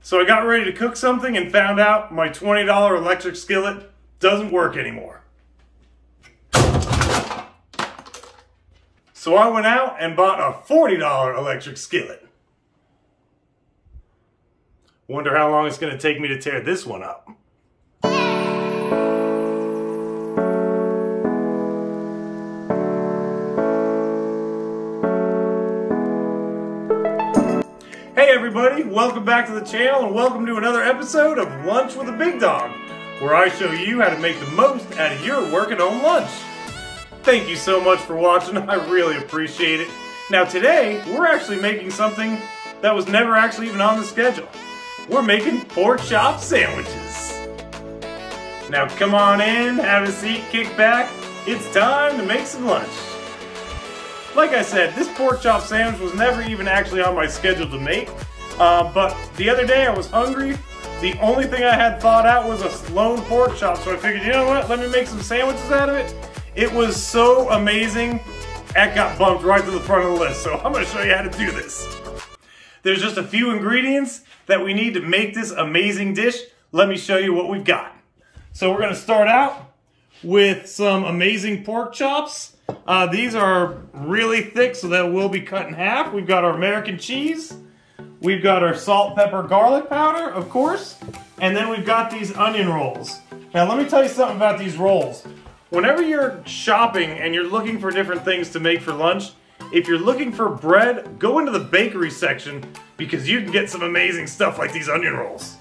So I got ready to cook something and found out my $20 electric skillet doesn't work anymore. So I went out and bought a $40 electric skillet. Wonder how long it's going to take me to tear this one up. Hey everybody, welcome back to the channel and welcome to another episode of Lunch with a Big Dog, where I show you how to make the most out of your work at home lunch. Thank you so much for watching, I really appreciate it. Now today, we're actually making something that was never actually even on the schedule. We're making pork chop sandwiches. Now come on in, have a seat, kick back. It's time to make some lunch. Like I said, this pork chop sandwich was never even actually on my schedule to make. Uh, but the other day I was hungry. The only thing I had thought out was a lone pork chop. So I figured, you know what? Let me make some sandwiches out of it. It was so amazing. That got bumped right to the front of the list. So I'm going to show you how to do this. There's just a few ingredients that we need to make this amazing dish. Let me show you what we've got. So we're going to start out with some amazing pork chops. Uh, these are really thick, so that will be cut in half. We've got our American cheese. We've got our salt, pepper, garlic powder, of course. And then we've got these onion rolls. Now, let me tell you something about these rolls. Whenever you're shopping and you're looking for different things to make for lunch, if you're looking for bread, go into the bakery section because you can get some amazing stuff like these onion rolls.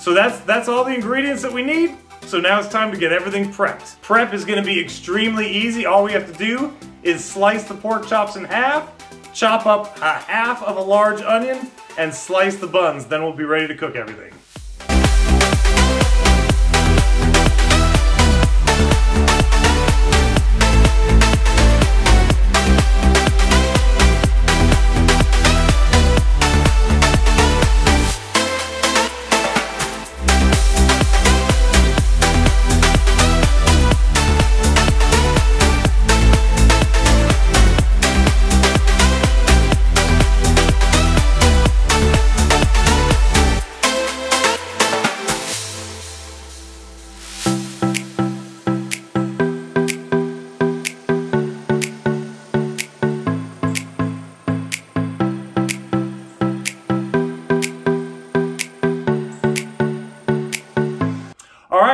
So that's that's all the ingredients that we need. So now it's time to get everything prepped. Prep is gonna be extremely easy. All we have to do is slice the pork chops in half, chop up a half of a large onion, and slice the buns. Then we'll be ready to cook everything.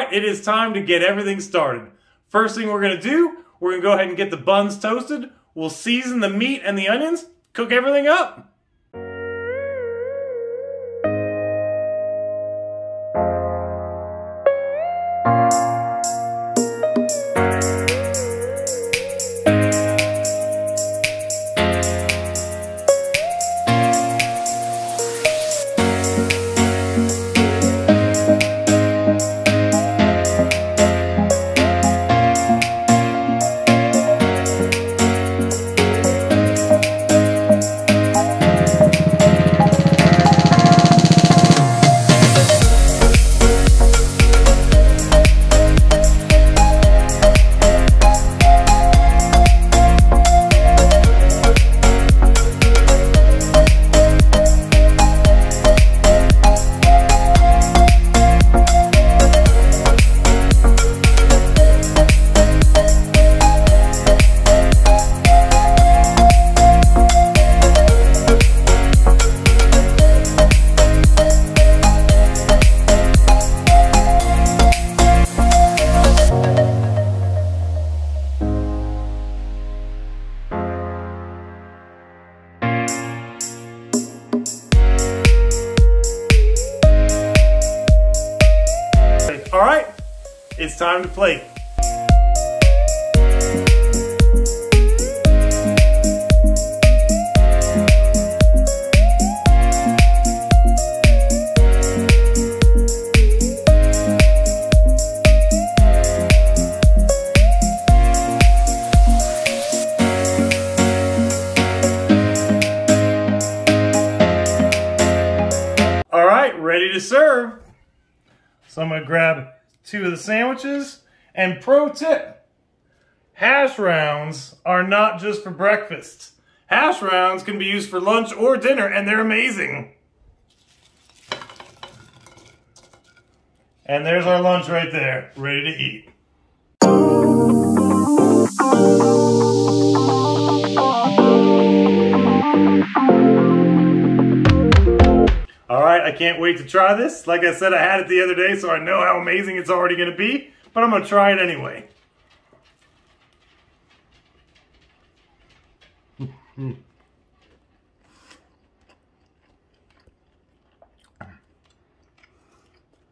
Right, it is time to get everything started. First thing we're gonna do, we're gonna go ahead and get the buns toasted. We'll season the meat and the onions, cook everything up. It's time to play. All right, ready to serve. So I'm gonna grab Two of the sandwiches. And pro tip, hash rounds are not just for breakfast. Hash rounds can be used for lunch or dinner, and they're amazing. And there's our lunch right there, ready to eat. Can't wait to try this. Like I said, I had it the other day, so I know how amazing it's already going to be, but I'm going to try it anyway.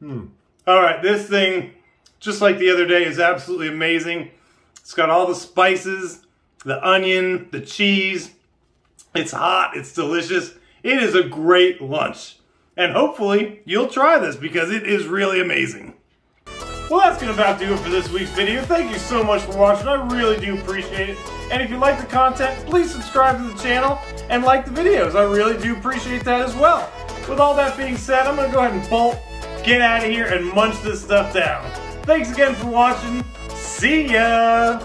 Hmm. All right, this thing, just like the other day, is absolutely amazing. It's got all the spices, the onion, the cheese. It's hot, it's delicious. It is a great lunch. And hopefully you'll try this because it is really amazing. Well, that's going to about do it for this week's video. Thank you so much for watching. I really do appreciate it. And if you like the content, please subscribe to the channel and like the videos. I really do appreciate that as well. With all that being said, I'm going to go ahead and bolt, get out of here, and munch this stuff down. Thanks again for watching. See ya!